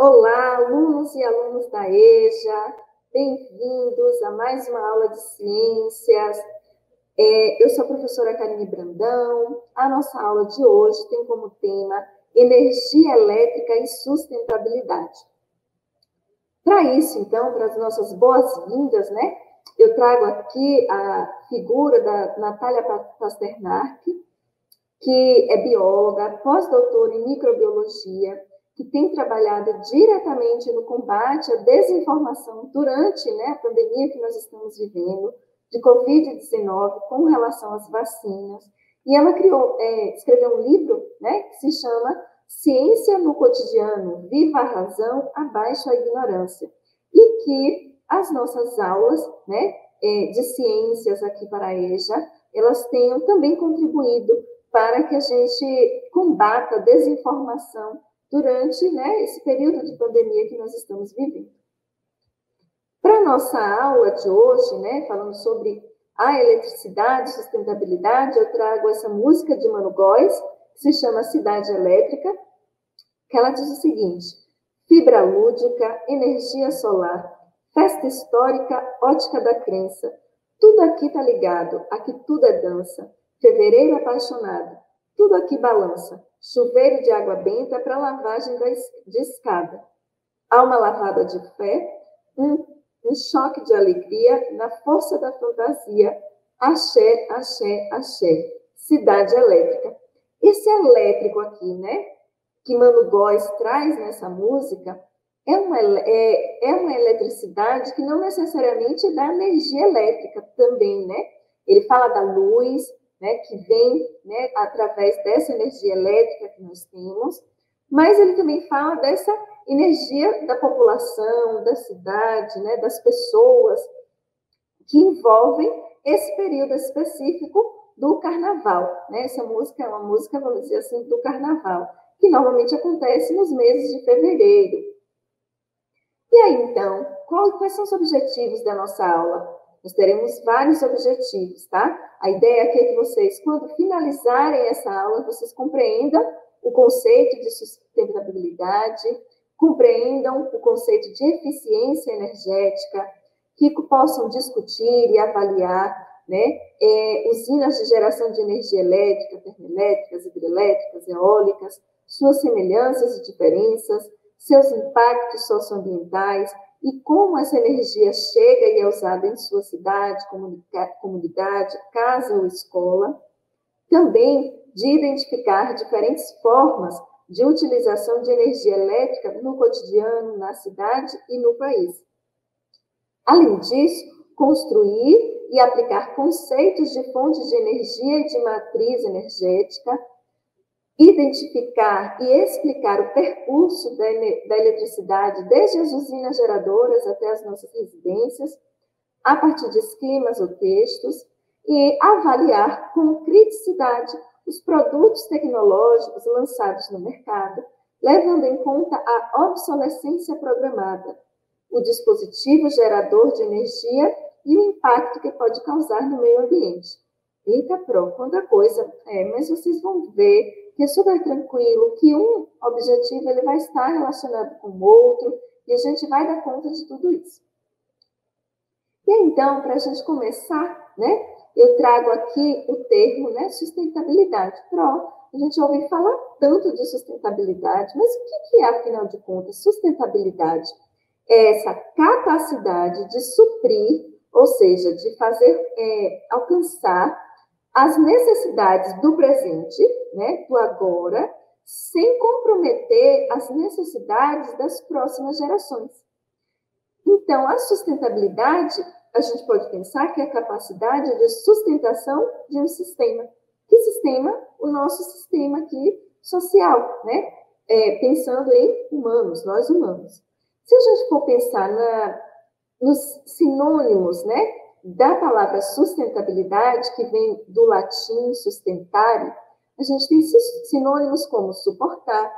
Olá, alunos e alunos da EJA, bem-vindos a mais uma aula de ciências. É, eu sou a professora Karine Brandão. A nossa aula de hoje tem como tema energia elétrica e sustentabilidade. Para isso, então, para as nossas boas-vindas, né? Eu trago aqui a figura da Natália Pasternak, que é bióloga, pós-doutora em microbiologia, que tem trabalhado diretamente no combate à desinformação durante né, a pandemia que nós estamos vivendo, de Covid-19, com relação às vacinas. E ela criou, é, escreveu um livro né, que se chama Ciência no Cotidiano, Viva a Razão, Abaixo a Ignorância. E que as nossas aulas né, é, de ciências aqui para a EJA, elas tenham também contribuído para que a gente combata a desinformação durante né, esse período de pandemia que nós estamos vivendo. Para nossa aula de hoje, né, falando sobre a eletricidade sustentabilidade, eu trago essa música de Mano Góes, que se chama Cidade Elétrica, que ela diz o seguinte: fibra lúdica, energia solar, festa histórica, ótica da crença. Tudo aqui está ligado, aqui tudo é dança. Fevereiro apaixonado, tudo aqui balança chuveiro de água benta para lavagem de escada. Há uma lavada de fé, um, um choque de alegria na força da fantasia. Axé, axé, axé. Cidade elétrica. Esse elétrico aqui, né? Que Mano Góes traz nessa música é uma, é, é uma eletricidade que não necessariamente dá energia elétrica também, né? Ele fala da luz, né, que vem né, através dessa energia elétrica que nós temos, mas ele também fala dessa energia da população, da cidade, né, das pessoas, que envolvem esse período específico do carnaval. Né? Essa música é uma música, vamos dizer assim, do carnaval, que normalmente acontece nos meses de fevereiro. E aí, então, quais são os objetivos da nossa aula? Nós teremos vários objetivos, tá? A ideia aqui é que vocês, quando finalizarem essa aula, vocês compreendam o conceito de sustentabilidade, compreendam o conceito de eficiência energética, que possam discutir e avaliar né, é, usinas de geração de energia elétrica, termoelétricas, hidrelétricas, eólicas, suas semelhanças e diferenças, seus impactos socioambientais, e como essa energia chega e é usada em sua cidade, comunidade, casa ou escola. Também de identificar diferentes formas de utilização de energia elétrica no cotidiano, na cidade e no país. Além disso, construir e aplicar conceitos de fontes de energia e de matriz energética identificar e explicar o percurso da, da eletricidade desde as usinas geradoras até as nossas residências, a partir de esquemas ou textos, e avaliar com criticidade os produtos tecnológicos lançados no mercado, levando em conta a obsolescência programada, o dispositivo gerador de energia e o impacto que pode causar no meio ambiente. Eita, pronto, quanta coisa. É, mas vocês vão ver que é super tranquilo, que um objetivo ele vai estar relacionado com o outro e a gente vai dar conta de tudo isso. E então, para a gente começar, né, eu trago aqui o termo né, sustentabilidade. Pro, a gente ouve falar tanto de sustentabilidade, mas o que é, afinal de contas, sustentabilidade? É essa capacidade de suprir, ou seja, de fazer é, alcançar as necessidades do presente, né, do agora, sem comprometer as necessidades das próximas gerações. Então, a sustentabilidade, a gente pode pensar que é a capacidade de sustentação de um sistema. Que sistema? O nosso sistema aqui social, né? É, pensando em humanos, nós humanos. Se a gente for pensar na, nos sinônimos, né, da palavra sustentabilidade, que vem do latim sustentare, a gente tem sinônimos como suportar,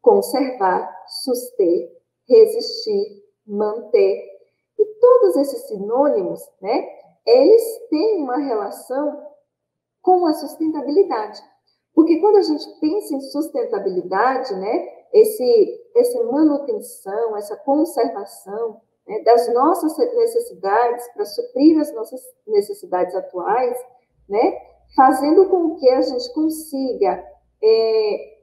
conservar, suster, resistir, manter. E todos esses sinônimos, né, eles têm uma relação com a sustentabilidade. Porque quando a gente pensa em sustentabilidade, né, esse, essa manutenção, essa conservação né, das nossas necessidades para suprir as nossas necessidades atuais, né, fazendo com que a gente consiga é,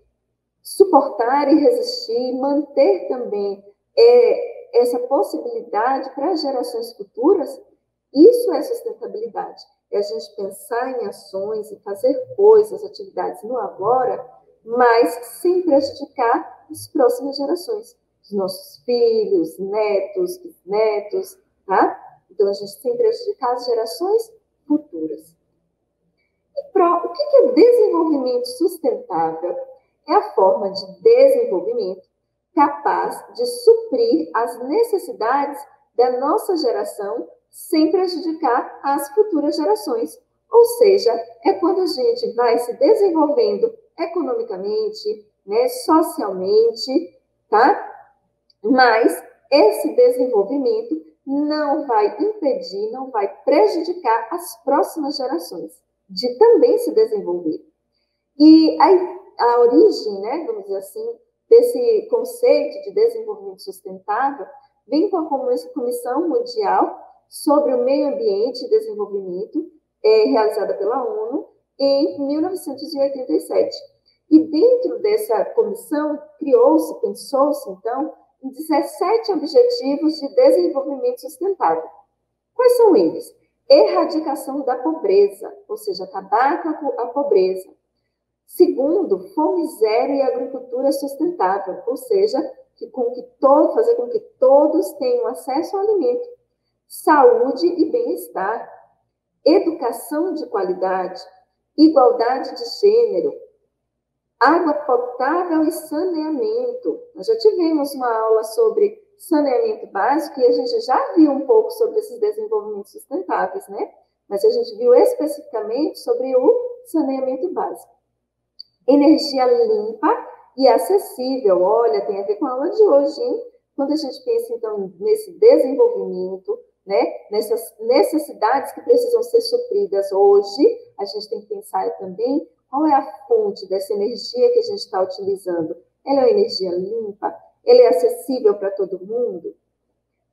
suportar e resistir, manter também é, essa possibilidade para gerações futuras, isso é sustentabilidade. É a gente pensar em ações e fazer coisas, atividades no agora, mas sem prejudicar as próximas gerações, os nossos filhos, netos, netos, tá? Então, a gente sem prejudicar as gerações futuras. E pro, o que é desenvolvimento sustentável? É a forma de desenvolvimento capaz de suprir as necessidades da nossa geração sem prejudicar as futuras gerações. Ou seja, é quando a gente vai se desenvolvendo economicamente, né, socialmente, tá? Mas esse desenvolvimento não vai impedir, não vai prejudicar as próximas gerações de também se desenvolver. E a, a origem, né, vamos dizer assim, desse conceito de desenvolvimento sustentável vem com a Comissão Mundial sobre o Meio Ambiente e Desenvolvimento, é, realizada pela ONU, em 1987. E dentro dessa comissão, criou-se, pensou-se, então, em 17 Objetivos de Desenvolvimento Sustentável. Quais são eles? Erradicação da pobreza, ou seja, acabar com a pobreza. Segundo, fome zero e agricultura sustentável, ou seja, que com que todo, fazer com que todos tenham acesso ao alimento, saúde e bem-estar, educação de qualidade, igualdade de gênero, água potável e saneamento. Nós já tivemos uma aula sobre saneamento básico e a gente já viu um pouco sobre esses desenvolvimentos sustentáveis, né? Mas a gente viu especificamente sobre o saneamento básico. Energia limpa e acessível. Olha, tem a ver com a aula de hoje, hein? Quando a gente pensa, então, nesse desenvolvimento, né, nessas necessidades que precisam ser supridas hoje, a gente tem que pensar também qual é a fonte dessa energia que a gente está utilizando. Ela é uma energia limpa? Ela é acessível para todo mundo?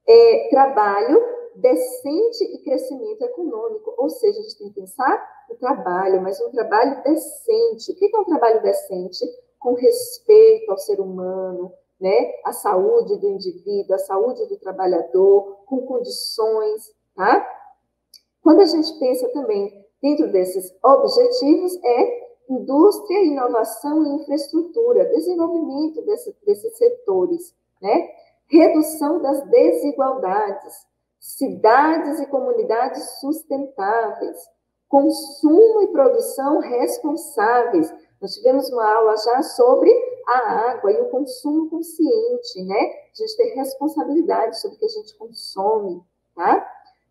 É, trabalho decente e crescimento econômico, ou seja, a gente tem que pensar no trabalho, mas um trabalho decente. O que é um trabalho decente? Com respeito ao ser humano, né? A saúde do indivíduo, a saúde do trabalhador, com condições, tá? Quando a gente pensa também dentro desses objetivos, é indústria, inovação e infraestrutura, desenvolvimento desse, desses setores, né? Redução das desigualdades, cidades e comunidades sustentáveis, consumo e produção responsáveis. Nós tivemos uma aula já sobre a água e o consumo consciente, né? A gente tem responsabilidade sobre o que a gente consome, tá?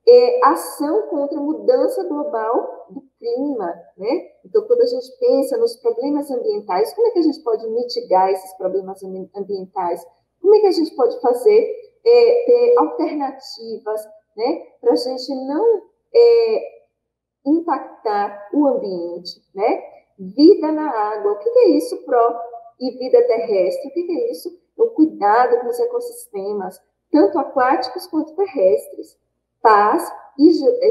É, ação contra a mudança global do clima, né? Então, quando a gente pensa nos problemas ambientais, como é que a gente pode mitigar esses problemas ambientais? Como é que a gente pode fazer, é, ter alternativas, né? Para a gente não é, impactar o ambiente, né? Vida na água, o que é isso, Pro? e vida terrestre. O que é isso? O cuidado com os ecossistemas, tanto aquáticos quanto terrestres. Paz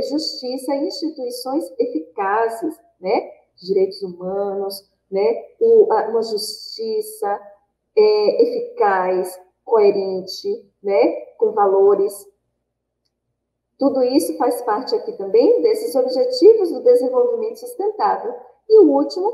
justiça instituições eficazes, né? Direitos humanos, né? uma justiça é, eficaz, coerente, né? Com valores. Tudo isso faz parte aqui também desses objetivos do desenvolvimento sustentável. E o último,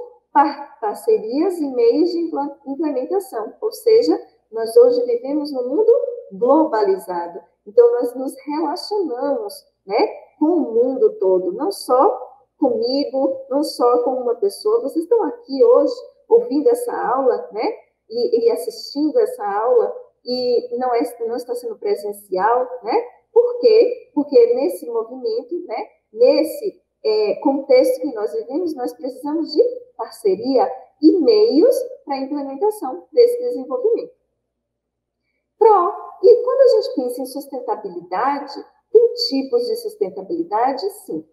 parcerias e meios de implementação, ou seja, nós hoje vivemos num mundo globalizado, então nós nos relacionamos, né, com o mundo todo, não só comigo, não só com uma pessoa. Vocês estão aqui hoje ouvindo essa aula, né, e, e assistindo essa aula e não, é, não está sendo presencial, né? Por quê? Porque nesse movimento, né, nesse é, contexto que nós vivemos, nós precisamos de parceria e meios para a implementação desse desenvolvimento. Pro, e quando a gente pensa em sustentabilidade, tipos de sustentabilidade, sim.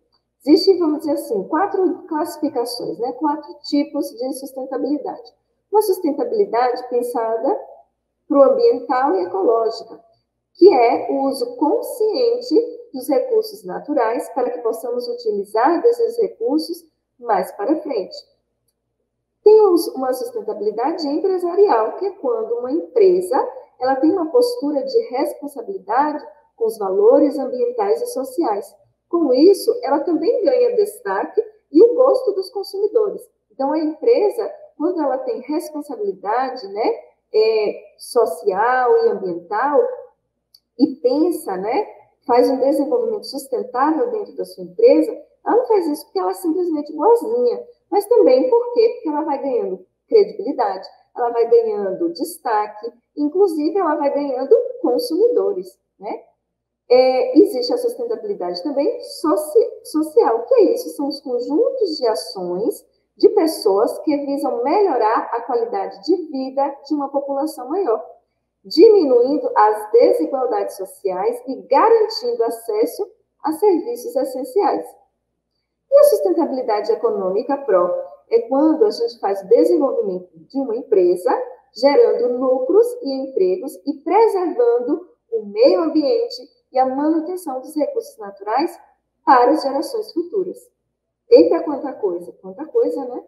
Existem, vamos dizer assim, quatro classificações, né? quatro tipos de sustentabilidade. Uma sustentabilidade pensada para o ambiental e ecológica, que é o uso consciente dos recursos naturais para que possamos utilizar desses recursos mais para frente. Tem uma sustentabilidade empresarial, que é quando uma empresa ela tem uma postura de responsabilidade com os valores ambientais e sociais. Com isso, ela também ganha destaque e o gosto dos consumidores. Então, a empresa, quando ela tem responsabilidade né, é, social e ambiental e pensa, né, faz um desenvolvimento sustentável dentro da sua empresa, ela não faz isso porque ela é simplesmente boazinha, mas também por quê? Porque ela vai ganhando credibilidade, ela vai ganhando destaque, inclusive ela vai ganhando consumidores, né? É, existe a sustentabilidade também soci, social, que é isso? São os conjuntos de ações de pessoas que visam melhorar a qualidade de vida de uma população maior, diminuindo as desigualdades sociais e garantindo acesso a serviços essenciais. E a sustentabilidade econômica própria é quando a gente faz o desenvolvimento de uma empresa, gerando lucros e empregos e preservando o meio ambiente e a manutenção dos recursos naturais para as gerações futuras. Eita, quanta coisa, quanta coisa, né?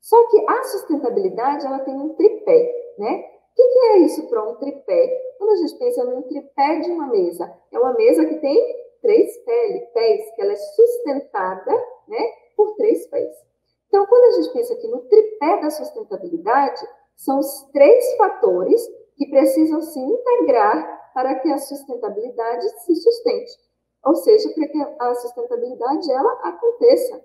Só que a sustentabilidade, ela tem um tripé, né? O que, que é isso para um tripé? Quando a gente pensa num tripé de uma mesa, é uma mesa que tem três pés, que ela é sustentada, né, por três pés. Então, quando a gente pensa aqui no tripé da sustentabilidade, são os três fatores que precisam se integrar para que a sustentabilidade se sustente. Ou seja, para que a sustentabilidade ela aconteça.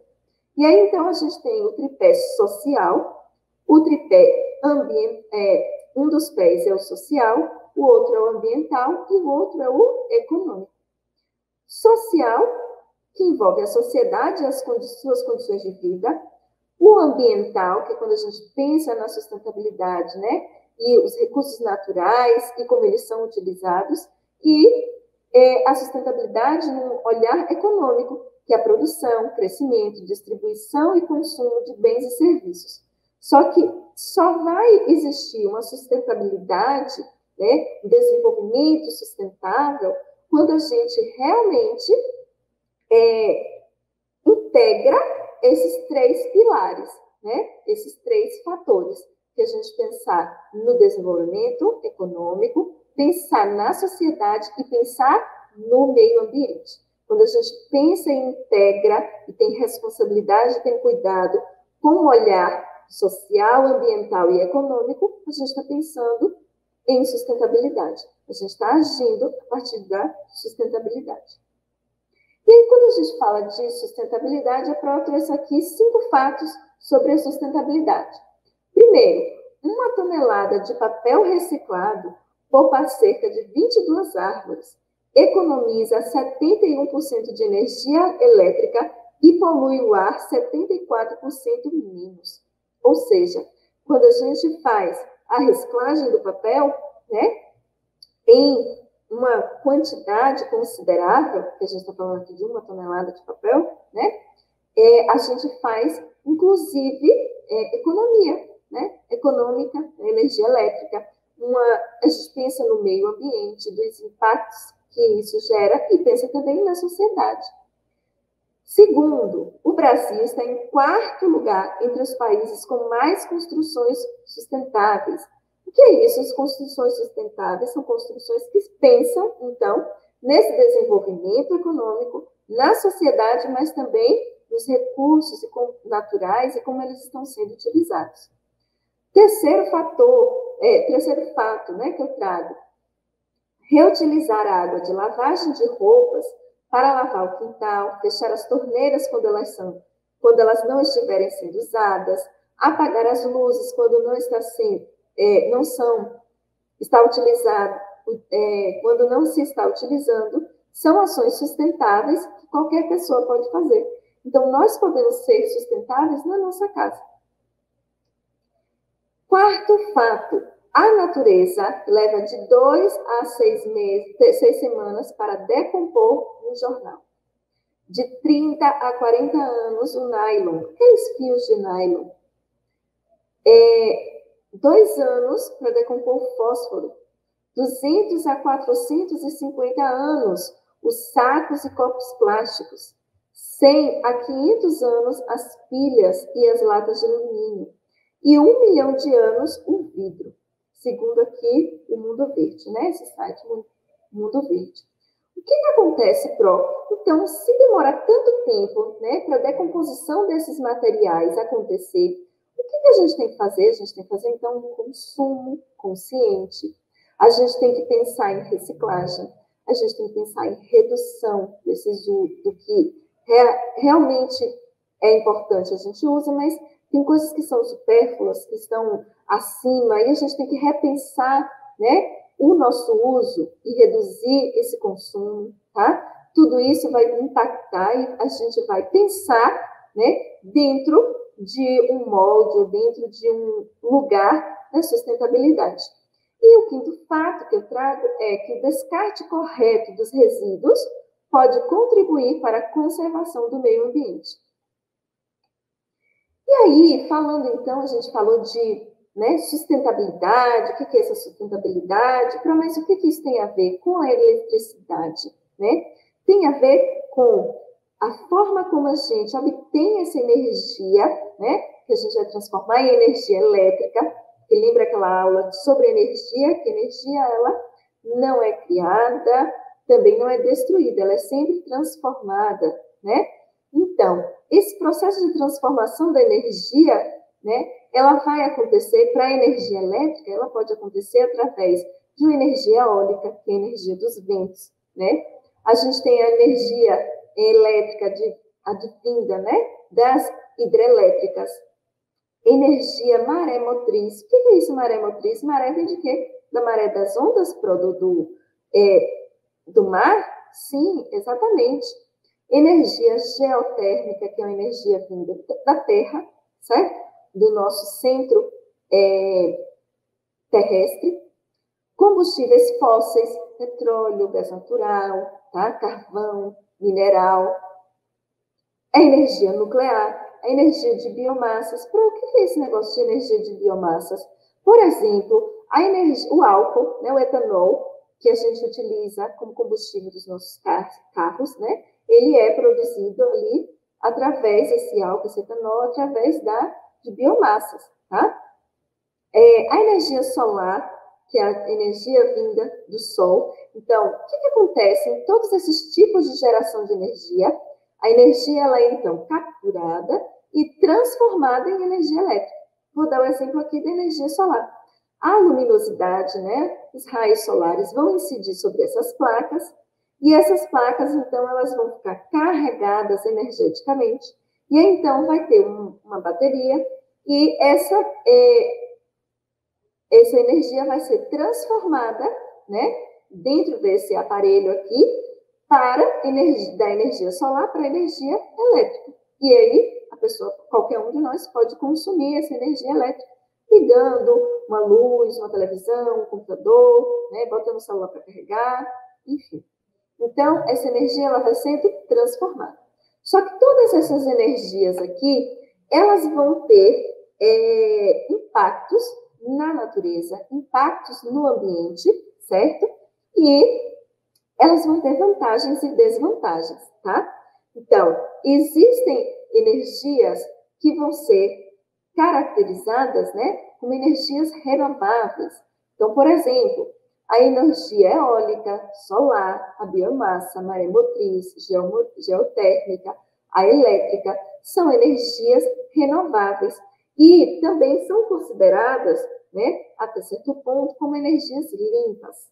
E aí, então, a gente tem o tripé social, o tripé ambiental, é, um dos pés é o social, o outro é o ambiental e o outro é o econômico. Social, que envolve a sociedade e as suas condições de vida, o ambiental, que é quando a gente pensa na sustentabilidade, né? E os recursos naturais e como eles são utilizados, e é, a sustentabilidade no olhar econômico, que é a produção, crescimento, distribuição e consumo de bens e serviços. Só que só vai existir uma sustentabilidade, né, um desenvolvimento sustentável, quando a gente realmente é, integra esses três pilares, né? Esses três fatores que a gente pensar no desenvolvimento econômico, pensar na sociedade e pensar no meio ambiente. Quando a gente pensa e integra e tem responsabilidade, tem cuidado com o olhar social, ambiental e econômico, a gente está pensando em sustentabilidade. A gente está agindo a partir da sustentabilidade. E aí, quando a gente fala de sustentabilidade, para eu trouxe aqui cinco fatos sobre a sustentabilidade. Primeiro, uma tonelada de papel reciclado poupa cerca de 22 árvores, economiza 71% de energia elétrica e polui o ar 74% menos. Ou seja, quando a gente faz a reciclagem do papel, né, em uma quantidade considerável, que a gente está falando aqui de uma tonelada de papel, né? É, a gente faz, inclusive, é, economia, né? Econômica, energia elétrica. Uma, a gente pensa no meio ambiente, dos impactos que isso gera e pensa também na sociedade. Segundo, o Brasil está em quarto lugar entre os países com mais construções sustentáveis, o que é isso? As construções sustentáveis são construções que pensam, então, nesse desenvolvimento econômico, na sociedade, mas também nos recursos naturais e como eles estão sendo utilizados. Terceiro fator, é, terceiro fato né, que eu trago, reutilizar a água de lavagem de roupas para lavar o quintal, fechar as torneiras quando elas são, quando elas não estiverem sendo usadas, apagar as luzes quando não está sendo é, não são, está utilizado, é, quando não se está utilizando, são ações sustentáveis que qualquer pessoa pode fazer. Então, nós podemos ser sustentáveis na nossa casa. Quarto fato: a natureza leva de dois a seis meses, seis semanas para decompor um jornal. de 30 a 40 anos o nylon, aqueles fios de nylon. É, dois anos para decompor o fósforo. 200 a 450 anos os sacos e copos plásticos. 100 a 500 anos as pilhas e as latas de alumínio. E um milhão de anos o vidro. Segundo aqui o Mundo Verde, né? Esse site Mundo Verde. O que, que acontece, Pro? Então, se demora tanto tempo né, para a decomposição desses materiais acontecer, o que, que a gente tem que fazer? A gente tem que fazer, então, um consumo consciente. A gente tem que pensar em reciclagem. A gente tem que pensar em redução desses do que realmente é importante a gente usa, mas tem coisas que são supérfluas, que estão acima, e a gente tem que repensar, né? o nosso uso e reduzir esse consumo, tá? Tudo isso vai impactar e a gente vai pensar, né, dentro de um molde, dentro de um lugar da sustentabilidade. E o quinto fato que eu trago é que o descarte correto dos resíduos pode contribuir para a conservação do meio ambiente. E aí, falando então, a gente falou de né? Sustentabilidade, o que é essa sustentabilidade? Mas o que isso tem a ver com a eletricidade? Né? Tem a ver com a forma como a gente obtém essa energia, né? que a gente vai transformar em energia elétrica. E lembra aquela aula sobre energia, que energia ela não é criada, também não é destruída, ela é sempre transformada, né? Então, esse processo de transformação da energia, né, ela vai acontecer para a energia elétrica, ela pode acontecer através de uma energia eólica, que é a energia dos ventos, né? A gente tem a energia elétrica de, advinda, né, das hidrelétricas. Energia maré motriz. O que é isso, maré motriz? Maré vem de quê? Da maré das ondas, do, do, é, do mar? Sim, exatamente. Energia geotérmica, que é uma energia vinda da Terra, certo? do nosso centro é, terrestre, combustíveis fósseis, petróleo, gás natural, tá? carvão, mineral, a energia nuclear, a energia de biomassas. Para o que é esse negócio de energia de biomassas? Por exemplo, a energia, o álcool, né, o etanol, que a gente utiliza como combustível dos nossos carros, né? Ele é produzido ali através desse álcool, etanol, através da de biomassas, tá? É, a energia solar, que é a energia vinda do sol. Então, o que, que acontece em todos esses tipos de geração de energia? A energia ela é, então, capturada e transformada em energia elétrica. Vou dar um exemplo aqui da energia solar. A luminosidade, né, os raios solares vão incidir sobre essas placas e essas placas, então, elas vão ficar carregadas energeticamente e então vai ter um, uma bateria e essa, é, essa energia vai ser transformada né, dentro desse aparelho aqui para energia, da energia solar para energia elétrica. E aí, a pessoa, qualquer um de nós pode consumir essa energia elétrica, ligando uma luz, uma televisão, um computador, né, botando o celular para carregar, enfim. Então, essa energia ela vai sendo transformada. Só que todas essas energias aqui, elas vão ter é, impactos na natureza, impactos no ambiente, certo? E elas vão ter vantagens e desvantagens, tá? Então, existem energias que vão ser caracterizadas, né, como energias renováveis. Então, por exemplo, a energia eólica, solar, a biomassa, a maremotriz, geotérmica, a elétrica, são energias renováveis e também são consideradas, né, até certo ponto, como energias limpas.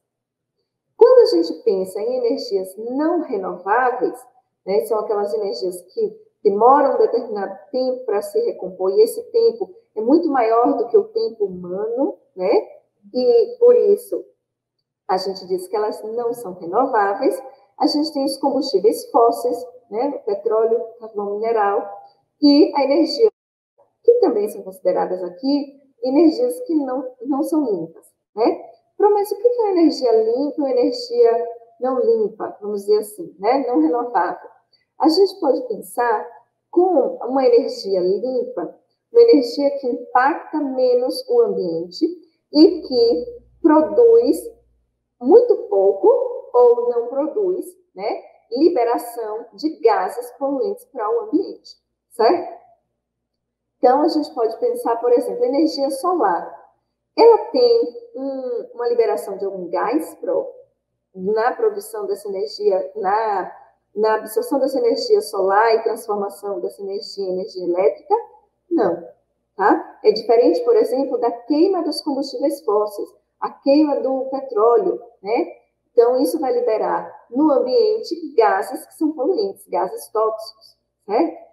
Quando a gente pensa em energias não renováveis, né, são aquelas energias que demoram um determinado tempo para se recompor, e esse tempo é muito maior do que o tempo humano, né? E por isso a gente diz que elas não são renováveis. A gente tem os combustíveis fósseis, né, o petróleo, carvão mineral, e a energia, que também são consideradas aqui energias que não, não são limpas. Né? Mas o que é energia limpa ou energia não limpa, vamos dizer assim, né? não renovável? A gente pode pensar com uma energia limpa, uma energia que impacta menos o ambiente e que produz muito pouco ou não produz, né, liberação de gases poluentes para o ambiente, certo? Então, a gente pode pensar, por exemplo, energia solar. Ela tem um, uma liberação de algum gás pro, na produção dessa energia, na, na absorção dessa energia solar e transformação dessa energia em energia elétrica? Não. Tá? É diferente, por exemplo, da queima dos combustíveis fósseis, a queima do petróleo, né? Então, isso vai liberar no ambiente gases que são poluentes, gases tóxicos, certo?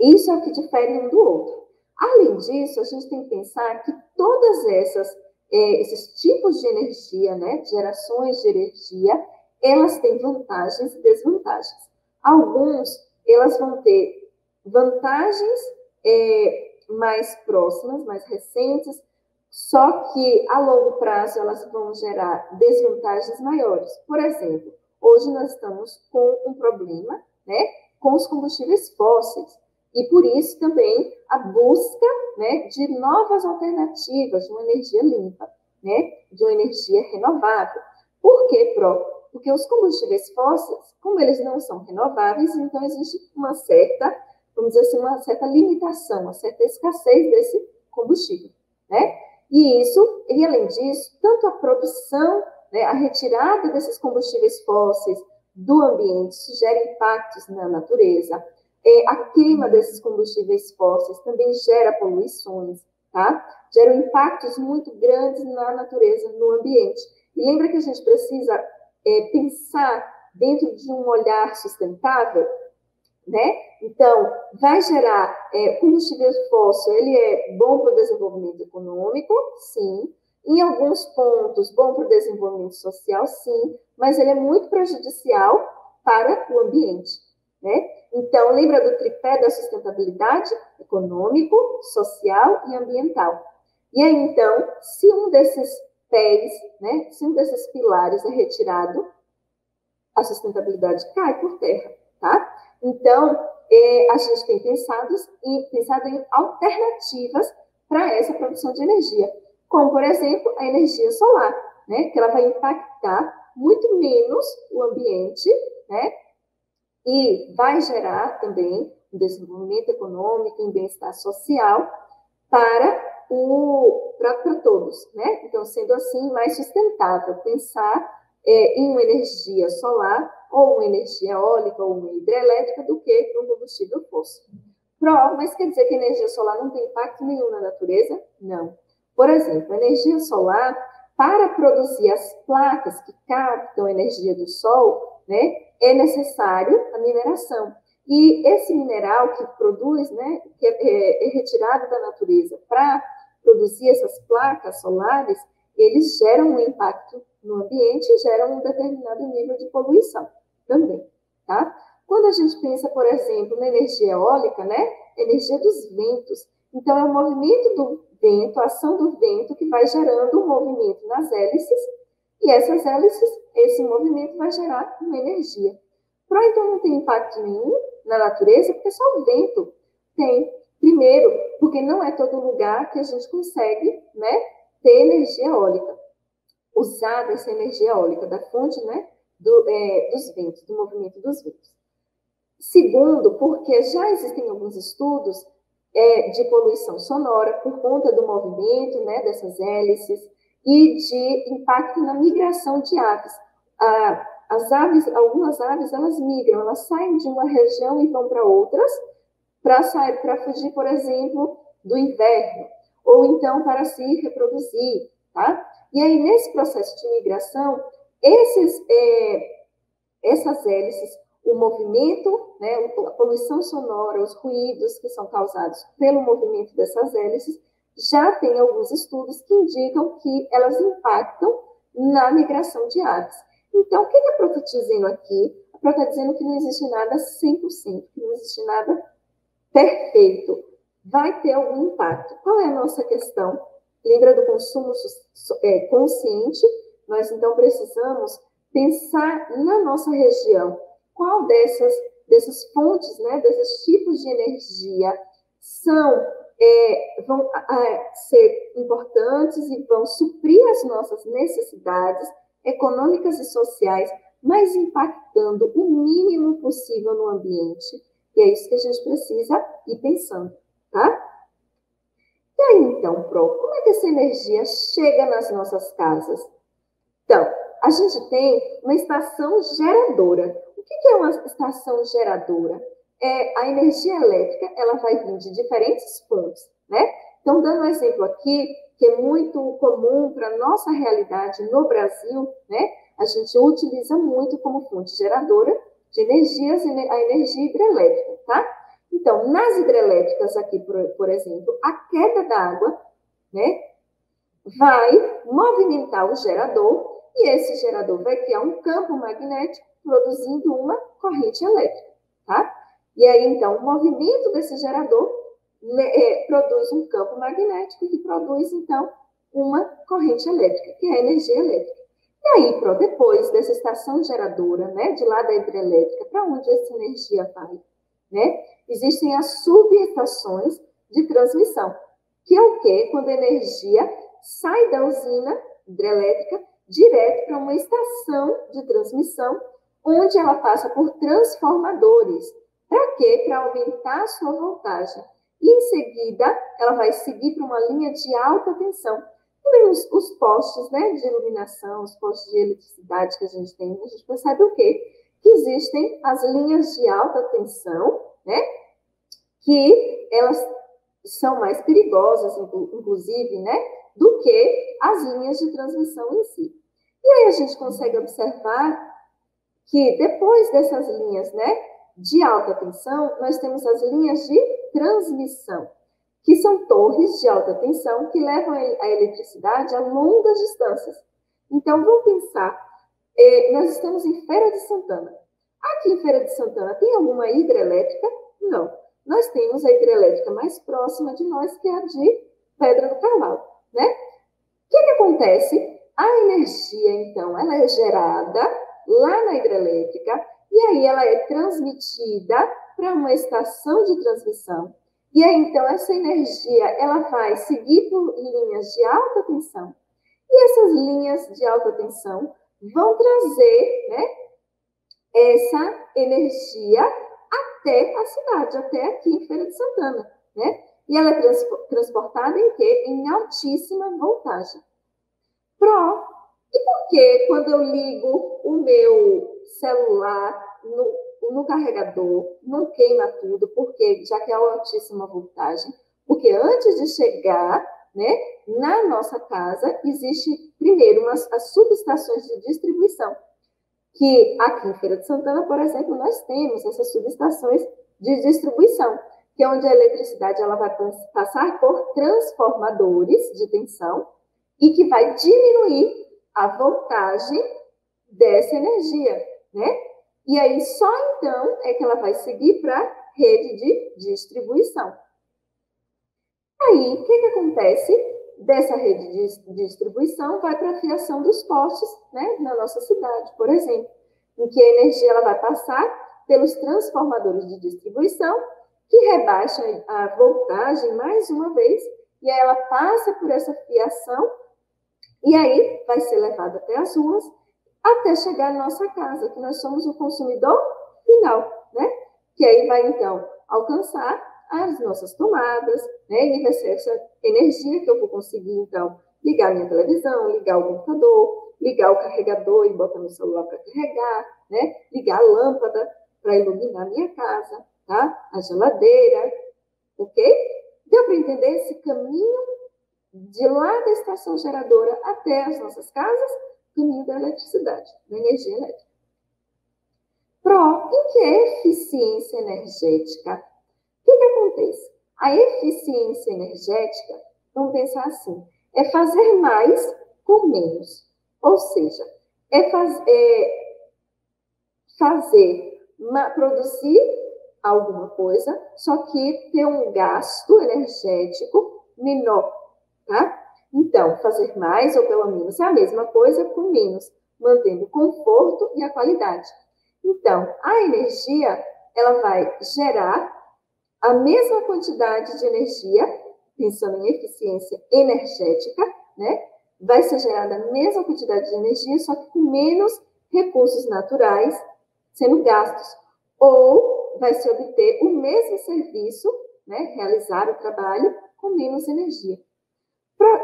Isso é o que difere um do outro. Além disso, a gente tem que pensar que todas essas é, esses tipos de energia, né, gerações de energia, elas têm vantagens e desvantagens. Alguns, elas vão ter vantagens é, mais próximas, mais recentes, só que a longo prazo elas vão gerar desvantagens maiores. Por exemplo, hoje nós estamos com um problema, né, com os combustíveis fósseis. E por isso também a busca né, de novas alternativas de uma energia limpa, né, de uma energia renovável. Por quê, Pro? Porque os combustíveis fósseis, como eles não são renováveis, então existe uma certa, vamos dizer assim, uma certa limitação, uma certa escassez desse combustível, né? E isso, e além disso, tanto a produção, né, a retirada desses combustíveis fósseis do ambiente, gera impactos na natureza, é, a queima desses combustíveis fósseis também gera poluições, tá? Gera impactos muito grandes na natureza, no ambiente. E lembra que a gente precisa é, pensar dentro de um olhar sustentável, né? Então, vai gerar é, combustível fóssil, ele é bom para o desenvolvimento econômico, sim. Em alguns pontos, bom para o desenvolvimento social, sim, mas ele é muito prejudicial para o ambiente. Né? Então, lembra do tripé da sustentabilidade econômico, social e ambiental. E aí, então, se um desses pés, né, se um desses pilares é retirado, a sustentabilidade cai por terra, tá? Então, é, a gente tem pensado em, pensado em alternativas para essa produção de energia, como, por exemplo, a energia solar, né, que ela vai impactar muito menos o ambiente, né, e vai gerar também um desenvolvimento econômico um bem-estar social para o para todos, né? Então, sendo assim, mais sustentável pensar é, em uma energia solar ou uma energia eólica ou uma hidrelétrica do que um combustível fóssil. Pro, mas quer dizer que a energia solar não tem impacto nenhum na natureza? Não. Por exemplo, a energia solar, para produzir as placas que captam a energia do sol, né, é necessário a mineração. E esse mineral que produz, né, que é, é retirado da natureza para produzir essas placas solares, eles geram um impacto no ambiente e geram um determinado nível de poluição também, tá? Quando a gente pensa, por exemplo, na energia eólica, né, energia dos ventos, então é o movimento do vento, a ação do vento que vai gerando um movimento nas hélices e essas hélices, esse movimento vai gerar uma energia. Pro, então, não tem impacto nenhum na natureza, porque só o vento tem. Primeiro, porque não é todo lugar que a gente consegue né, ter energia eólica. Usar essa energia eólica da fonte né, do, é, dos ventos, do movimento dos ventos. Segundo, porque já existem alguns estudos é, de poluição sonora por conta do movimento né, dessas hélices, e de impacto na migração de aves. Ah, as aves, algumas aves, elas migram, elas saem de uma região e vão para outras, para sair, para fugir, por exemplo, do inverno, ou então para se reproduzir, tá? E aí, nesse processo de migração, esses, é, essas hélices, o movimento, né, a poluição sonora, os ruídos que são causados pelo movimento dessas hélices, já tem alguns estudos que indicam que elas impactam na migração de aves. Então, o que a Pro está dizendo aqui? A Pro está dizendo que não existe nada 100%, que não existe nada perfeito. Vai ter algum impacto. Qual é a nossa questão? Lembra do consumo é, consciente? Nós, então, precisamos pensar na nossa região. Qual dessas dessas fontes, né, desses tipos de energia, são é, vão ser importantes e vão suprir as nossas necessidades econômicas e sociais, mas impactando o mínimo possível no ambiente. E é isso que a gente precisa ir pensando, E aí, então, Pro, como é que essa energia chega nas nossas casas? Então, a gente tem uma estação geradora. O que é uma estação geradora? É, a energia elétrica ela vai vir de diferentes pontos, né? Então, dando um exemplo aqui, que é muito comum para a nossa realidade no Brasil, né? A gente utiliza muito como fonte geradora de energias a energia hidrelétrica, tá? Então, nas hidrelétricas aqui, por, por exemplo, a queda d'água, né? Vai movimentar o gerador e esse gerador vai criar um campo magnético produzindo uma corrente elétrica, tá? E aí, então, o movimento desse gerador né, é, produz um campo magnético que produz, então, uma corrente elétrica, que é a energia elétrica. E aí, pro, depois dessa estação geradora, né, de lá da hidrelétrica, para onde essa energia vai? Né? Existem as subestações de transmissão, que é o quê? Quando a energia sai da usina hidrelétrica direto para uma estação de transmissão, onde ela passa por transformadores. Para quê? Para aumentar a sua voltagem. E em seguida, ela vai seguir para uma linha de alta tensão. Também os, os postes né, de iluminação, os postes de eletricidade que a gente tem, a gente percebe o quê? Existem as linhas de alta tensão, né? Que elas são mais perigosas, inclusive, né? do que as linhas de transmissão em si. E aí a gente consegue observar que depois dessas linhas né, de alta tensão, nós temos as linhas de transmissão, que são torres de alta tensão que levam a eletricidade a longas distâncias. Então, vamos pensar, eh, nós estamos em Feira de Santana. Aqui em Feira de Santana tem alguma hidrelétrica? Não. Nós temos a hidrelétrica mais próxima de nós, que é a de Pedra do Carvalho né? O que, que acontece? A energia, então, ela é gerada lá na hidrelétrica e aí ela é transmitida para uma estação de transmissão. E aí, então, essa energia, ela vai seguir por linhas de alta tensão. E essas linhas de alta tensão vão trazer, né, essa energia até a cidade, até aqui em Feira de Santana, né? E ela é trans transportada em quê? Em altíssima voltagem. Pro. E por que quando eu ligo o meu celular no, no carregador, não queima tudo? Porque já que é altíssima voltagem. Porque antes de chegar né, na nossa casa, existe primeiro umas, as subestações de distribuição. Que aqui em Feira de Santana, por exemplo, nós temos essas subestações de distribuição que é onde a eletricidade ela vai passar por transformadores de tensão e que vai diminuir a voltagem dessa energia, né? E aí só então é que ela vai seguir para a rede de distribuição. Aí, o que, que acontece? Dessa rede de distribuição vai para a fiação dos postes, né, na nossa cidade, por exemplo, em que a energia ela vai passar pelos transformadores de distribuição que rebaixa a voltagem mais uma vez, e aí ela passa por essa fiação, e aí vai ser levada até as ruas, até chegar à nossa casa, que nós somos o consumidor final, né? Que aí vai, então, alcançar as nossas tomadas, né? E essa energia que eu vou conseguir, então, ligar minha televisão, ligar o computador, ligar o carregador e botar no celular para carregar, né? Ligar a lâmpada para iluminar minha casa, tá? A geladeira, ok? Deu para entender esse caminho de lá da estação geradora até as nossas casas, caminho da eletricidade, da energia elétrica. Pro, em que é eficiência energética? Que, que acontece? A eficiência energética, vamos pensar assim, é fazer mais com menos. Ou seja, é, faz, é fazer, produzir alguma coisa, só que ter um gasto energético menor, tá? Então, fazer mais ou pelo menos é a mesma coisa com menos, mantendo o conforto e a qualidade. Então, a energia, ela vai gerar a mesma quantidade de energia, pensando em eficiência energética, né? Vai ser gerada a mesma quantidade de energia, só que com menos recursos naturais sendo gastos. Ou vai se obter o mesmo serviço, né? Realizar o trabalho com menos energia.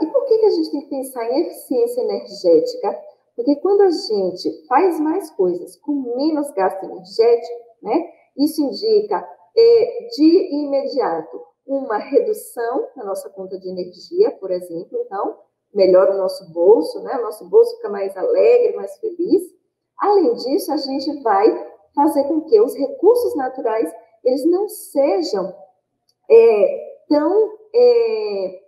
E por que, que a gente tem que pensar em eficiência energética? Porque quando a gente faz mais coisas com menos gasto energético, né? Isso indica de imediato uma redução na nossa conta de energia, por exemplo, então melhora o nosso bolso, né? O nosso bolso fica mais alegre, mais feliz. Além disso, a gente vai fazer com que os recursos naturais eles não sejam é, tão é,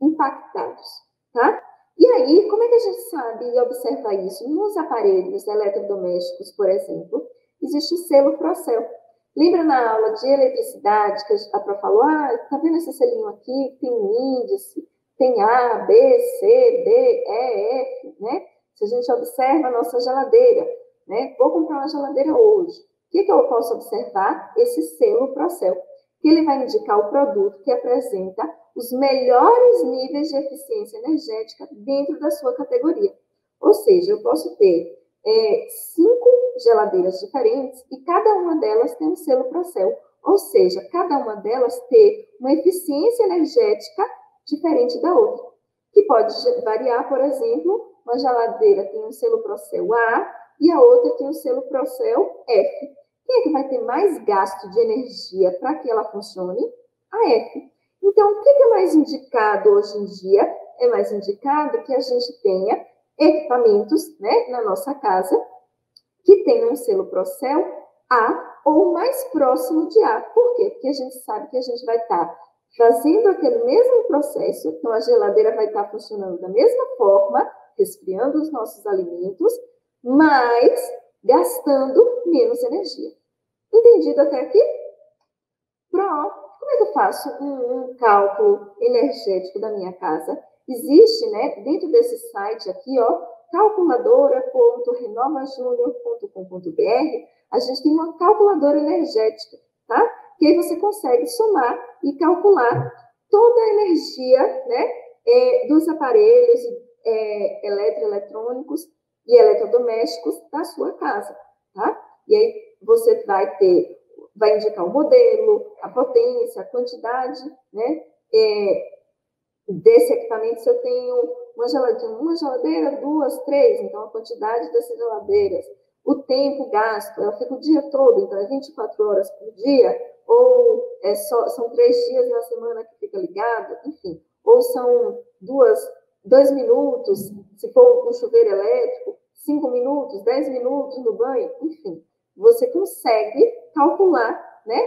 impactados, tá? E aí, como é que a gente sabe e observa isso? Nos aparelhos eletrodomésticos, por exemplo, existe o selo Procel. Lembra na aula de eletricidade que a Pro falou, ah, tá vendo esse selinho aqui? Tem um índice, tem A, B, C, D, E, F, né? Se a gente observa a nossa geladeira, né? Vou comprar uma geladeira hoje. O que, que eu posso observar? Esse selo Procel, que ele vai indicar o produto que apresenta os melhores níveis de eficiência energética dentro da sua categoria. Ou seja, eu posso ter é, cinco geladeiras diferentes e cada uma delas tem um selo Procel. Ou seja, cada uma delas ter uma eficiência energética diferente da outra. Que pode variar, por exemplo, uma geladeira tem um selo Procel A e a outra tem um selo Procel F. Quem é que vai ter mais gasto de energia para que ela funcione? A F. Então, o que é mais indicado hoje em dia? É mais indicado que a gente tenha equipamentos né, na nossa casa que tenham um selo Procel A ou mais próximo de A. Por quê? Porque a gente sabe que a gente vai estar tá fazendo aquele mesmo processo, então a geladeira vai estar tá funcionando da mesma forma, resfriando os nossos alimentos, mas gastando menos energia. Entendido até aqui? Pronto. Como é que eu faço um, um cálculo energético da minha casa? Existe, né, dentro desse site aqui, ó, calculadora.renovajunior.com.br, a gente tem uma calculadora energética, tá? Que aí você consegue somar e calcular toda a energia, né, é, dos aparelhos é, eletroeletrônicos e eletrodomésticos da sua casa, tá? E aí você vai ter vai indicar o modelo, a potência, a quantidade, né? É, desse equipamento, se eu tenho uma geladeira, uma geladeira, duas, três, então a quantidade dessas geladeiras, o tempo gasto, ela fica o dia todo, então é 24 horas por dia, ou é só, são três dias na semana que fica ligado, enfim, ou são duas, dois minutos, se for um chuveiro elétrico, cinco minutos, dez minutos no banho, enfim você consegue calcular né,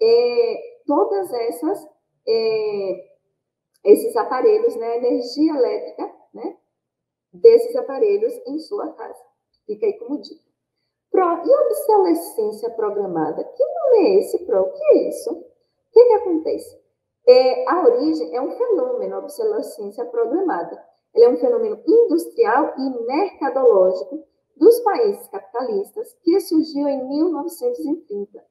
é, todas essas é, esses aparelhos, né, energia elétrica, né, desses aparelhos em sua casa. Fica aí como dica. Pro, e obsolescência programada? Que nome é esse, Pro? O que é isso? O que, que acontece? É, a origem é um fenômeno, obsolescência programada. Ele é um fenômeno industrial e mercadológico dos países capitalistas que surgiu em 1930. O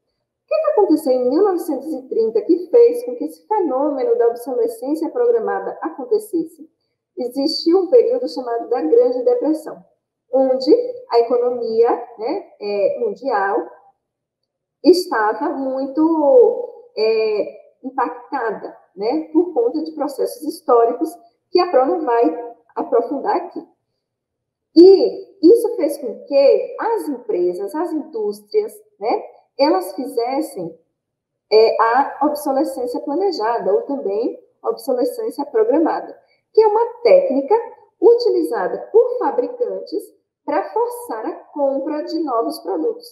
que aconteceu em 1930 que fez com que esse fenômeno da obsolescência programada acontecesse? Existiu um período chamado da Grande Depressão, onde a economia né, é, mundial estava muito é, impactada né, por conta de processos históricos que a Pro não vai aprofundar aqui. E isso fez com que as empresas, as indústrias, né, elas fizessem é, a obsolescência planejada ou também obsolescência programada, que é uma técnica utilizada por fabricantes para forçar a compra de novos produtos,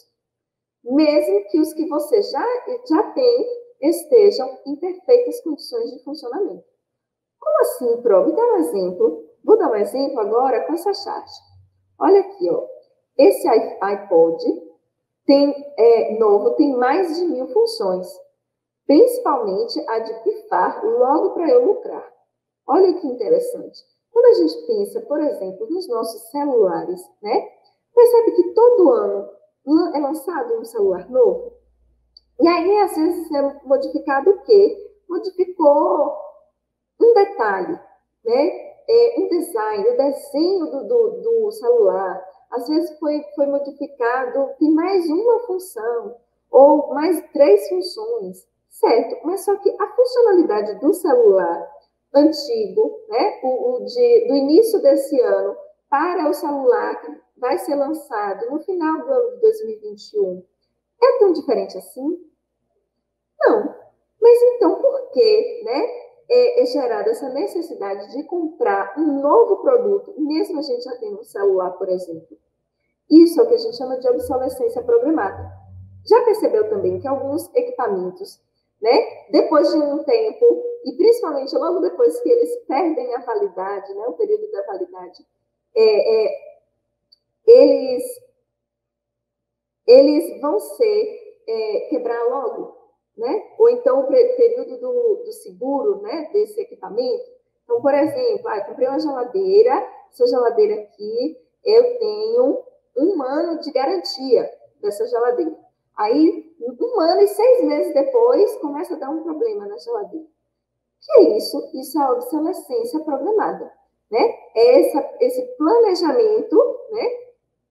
mesmo que os que você já, já tem estejam em perfeitas condições de funcionamento. Como assim, Pro? Me dá um exemplo. Vou dar um exemplo agora com essa chave. Olha aqui, ó. Esse iPod tem, é, novo tem mais de mil funções, principalmente a de pifar logo para eu lucrar. Olha que interessante. Quando a gente pensa, por exemplo, nos nossos celulares, né? Percebe que todo ano é lançado um celular novo? E aí, às vezes, é modificado o quê? Modificou um detalhe, né? É, um design, o desenho do, do, do celular. Às vezes foi, foi modificado, tem mais uma função, ou mais três funções, certo? Mas só que a funcionalidade do celular antigo, né, o, o de, do início desse ano, para o celular que vai ser lançado no final do ano de 2021, é tão diferente assim? Não. Mas então por que né, é, é gerada essa necessidade de comprar um novo produto, mesmo a gente já tendo um celular, por exemplo? Isso é o que a gente chama de obsolescência programada. Já percebeu também que alguns equipamentos, né, depois de um tempo, e principalmente logo depois que eles perdem a validade, né, o período da validade, é, é, eles, eles vão ser é, quebrar logo, né? Ou então o período do, do seguro, né, desse equipamento. Então, por exemplo, ah, comprei uma geladeira, essa geladeira aqui, eu tenho um ano de garantia dessa geladeira. Aí, um ano e seis meses depois, começa a dar um problema na geladeira. Que é isso? Isso é a obsolescência programada, né? Essa, esse planejamento, né?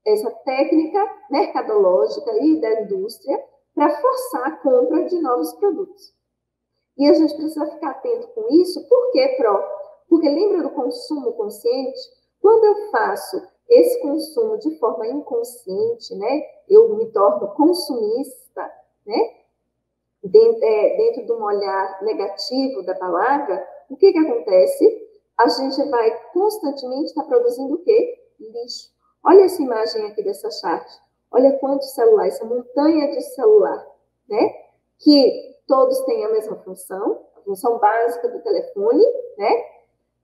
Essa técnica mercadológica e da indústria para forçar a compra de novos produtos. E a gente precisa ficar atento com isso, por quê, Pro? Porque lembra do consumo consciente? Quando eu faço esse consumo de forma inconsciente, né? Eu me torno consumista, né? Dentro, é, dentro de um olhar negativo da palavra, o que que acontece? A gente vai constantemente estar produzindo o quê? Lixo. Olha essa imagem aqui dessa chart. Olha quantos celulares, essa montanha de celular, né? Que todos têm a mesma função, a função básica do telefone, né?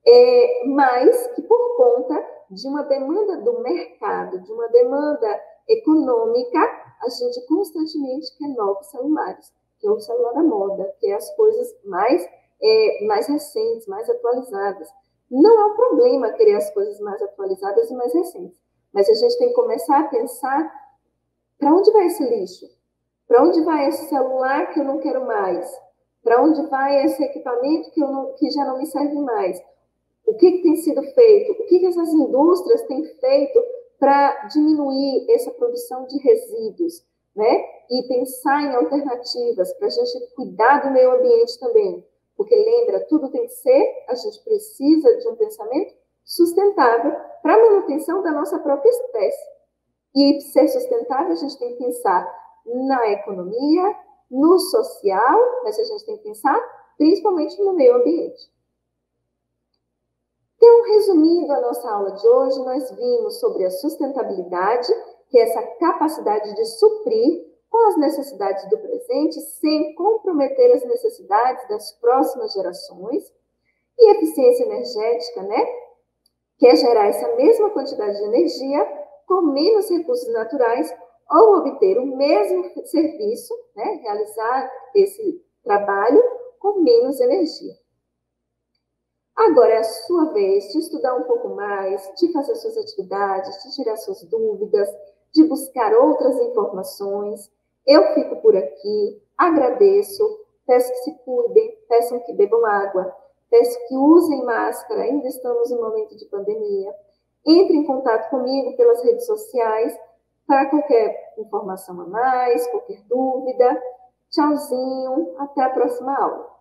É, mas que por conta de uma demanda do mercado, de uma demanda econômica, a gente constantemente quer novos celulares, que é o celular da moda, que é as coisas mais, é, mais recentes, mais atualizadas. Não é um problema querer as coisas mais atualizadas e mais recentes, mas a gente tem que começar a pensar para onde vai esse lixo? Para onde vai esse celular que eu não quero mais? Para onde vai esse equipamento que, não, que já não me serve mais? O que, que tem sido feito? O que, que essas indústrias têm feito para diminuir essa produção de resíduos? Né? E pensar em alternativas para a gente cuidar do meio ambiente também. Porque lembra, tudo tem que ser, a gente precisa de um pensamento sustentável para a manutenção da nossa própria espécie. E ser sustentável, a gente tem que pensar na economia, no social, mas a gente tem que pensar principalmente no meio ambiente. Então, resumindo a nossa aula de hoje, nós vimos sobre a sustentabilidade, que é essa capacidade de suprir com as necessidades do presente sem comprometer as necessidades das próximas gerações, e eficiência energética, né? Que é gerar essa mesma quantidade de energia com menos recursos naturais ou obter o mesmo serviço, né, realizar esse trabalho com menos energia. Agora é a sua vez de estudar um pouco mais, de fazer suas atividades, de tirar suas dúvidas, de buscar outras informações. Eu fico por aqui, agradeço, peço que se cuidem, peçam que bebam água, peço que usem máscara, ainda estamos em momento de pandemia. Entre em contato comigo pelas redes sociais para qualquer informação a mais, qualquer dúvida. Tchauzinho, até a próxima aula.